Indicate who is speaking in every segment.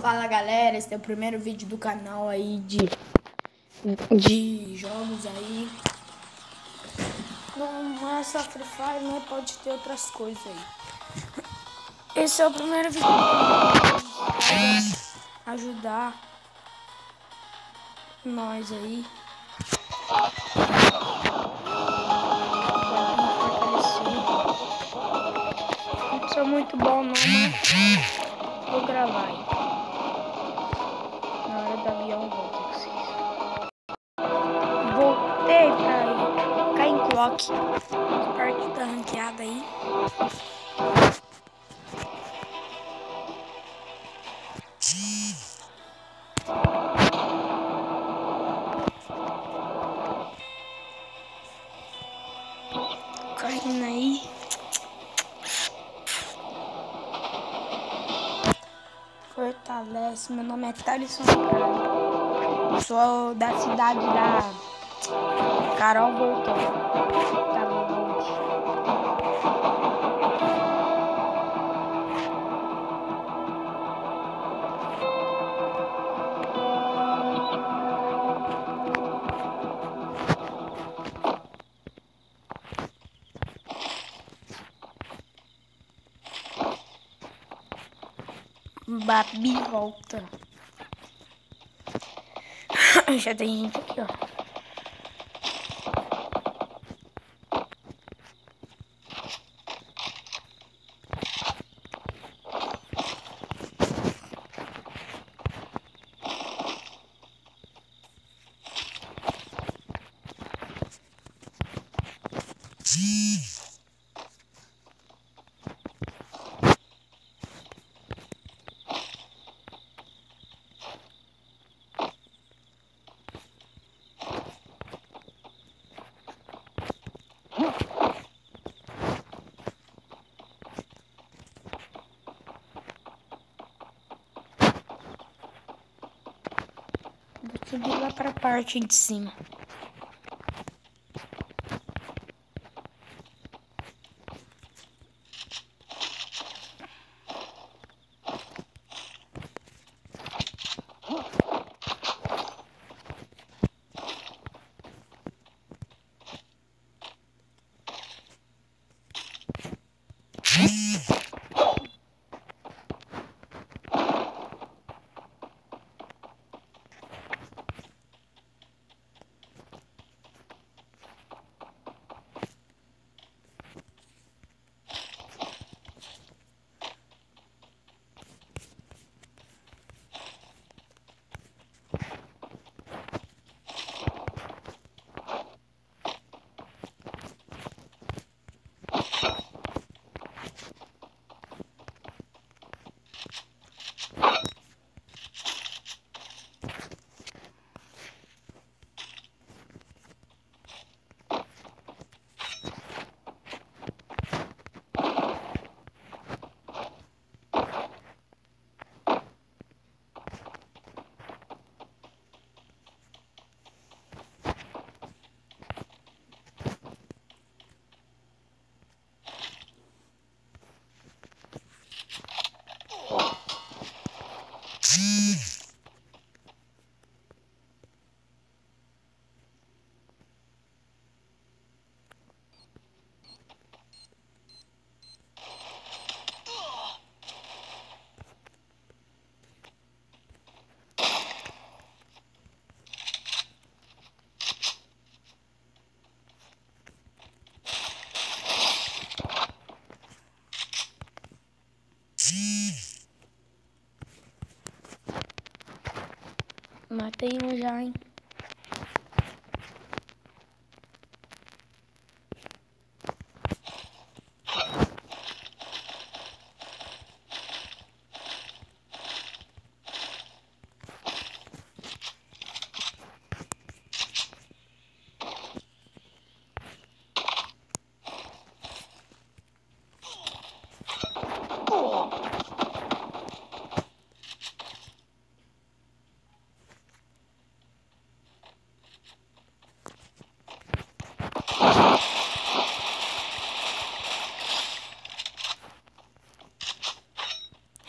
Speaker 1: Fala galera, esse é o primeiro vídeo do canal aí de, de jogos aí. Não é só Free Fire, né? Pode ter outras coisas aí. Esse é o primeiro vídeo ajudar nós aí. Não sou muito bom não, mas vou gravar aí. Clock. Parte da ranqueada aí. Caindo aí. Fortalece. Meu nome é Thaleson. Sou da cidade da Carol voltou. Tá. Babi volta. Já tem gente aqui, ó. Subir lá pra parte de cima. Matei um já, hein?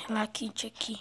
Speaker 1: Lá kit aqui.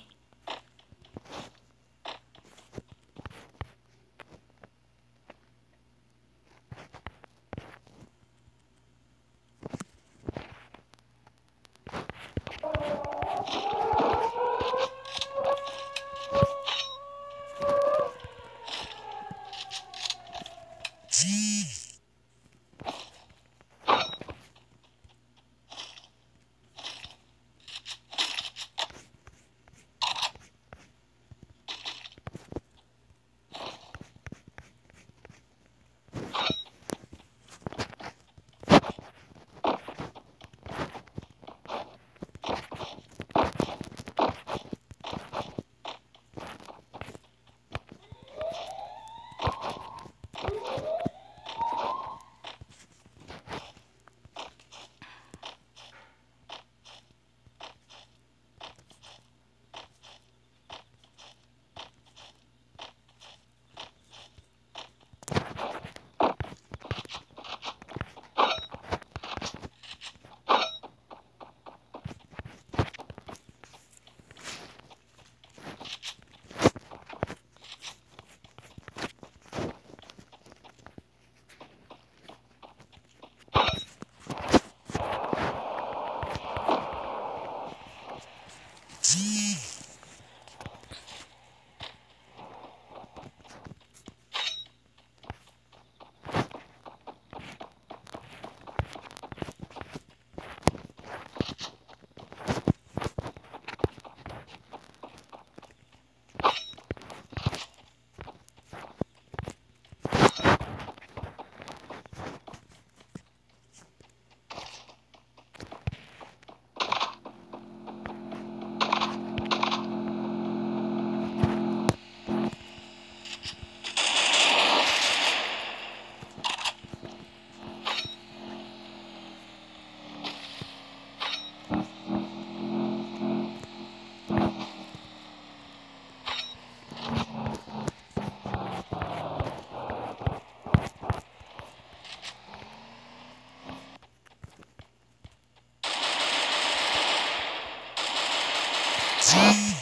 Speaker 1: Sim.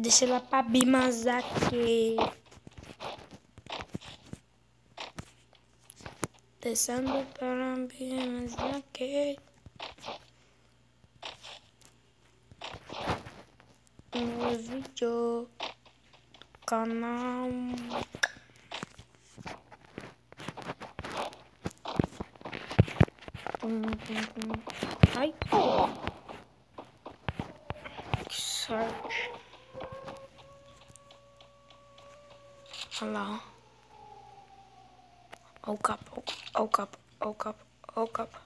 Speaker 1: Deixa ela pra Bimazaki. Descendo para Bimazaki. Um vídeo do canal. Ai, que sorte. Olha lá. Olha o capa, olha o capa, olha o capa, olha o capa.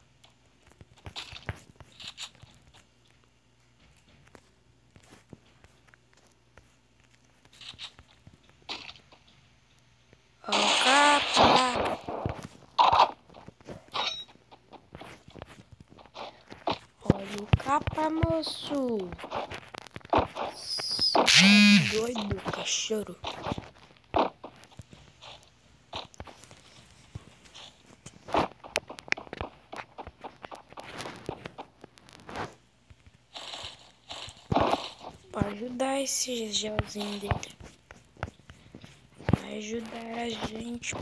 Speaker 1: Olha o capa. Moço. Doido, cachorro. Pra ajudar esse gelzinho dele. Vai ajudar a gente.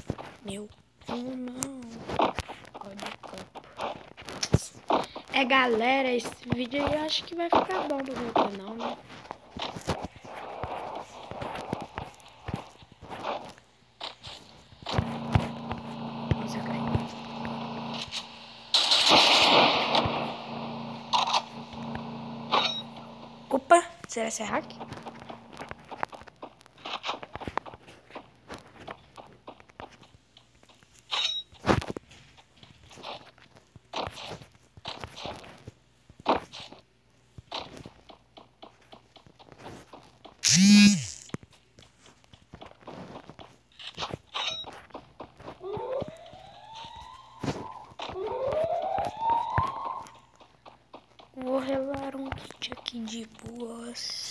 Speaker 1: Meu. Oh, não. Olha o campo. É galera, esse vídeo aí eu acho que vai ficar bom pro meu canal, né? Opa, será esse é hack? Vou relar um kit aqui de boas.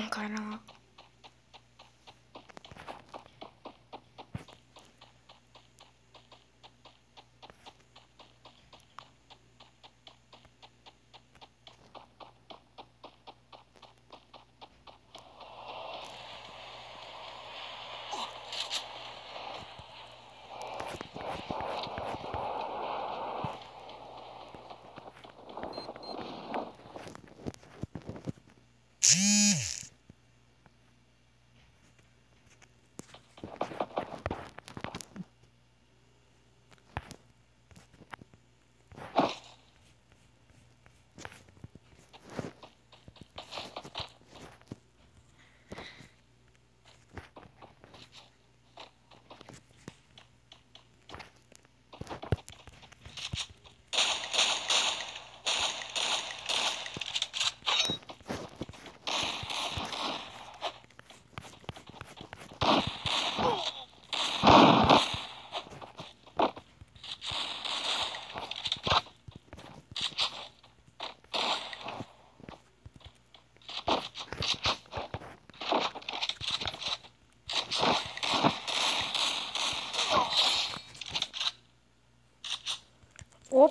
Speaker 1: Um cara lá.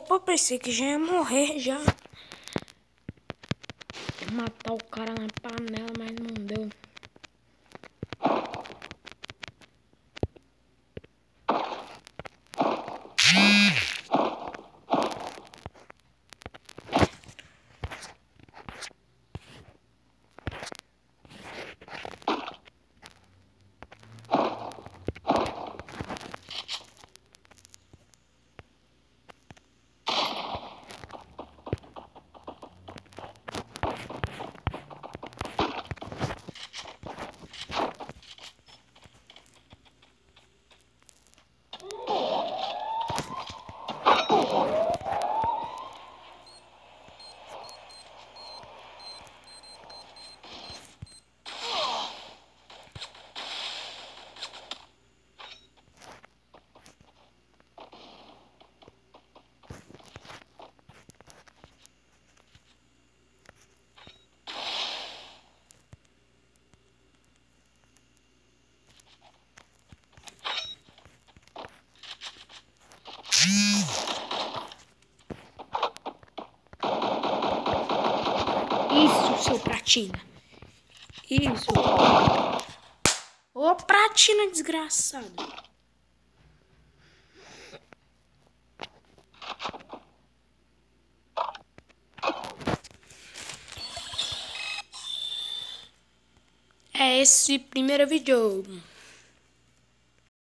Speaker 1: Opa, pensei que já ia morrer já. Matar o cara na panela, mas não deu. Isso, seu Pratina. Isso. Ô, Pratina desgraçado. É esse primeiro vídeo.